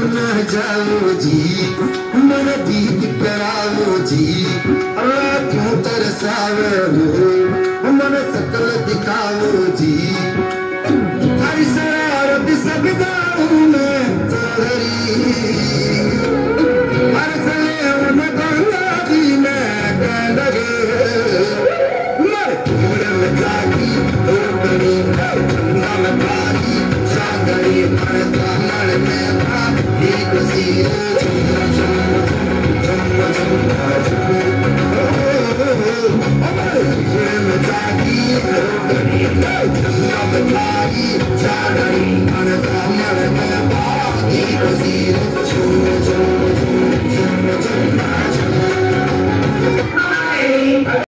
न जाओ जी, मन दीद कराओ जी। क्यों तरसावे मन सकल दिखाओ जी। हर शरारत सब दाऊ में चोरी हर सले उन गंगा जी में कह मर पूरन जागी उर्वरी नम भारी सागरी मरता मर में था I'm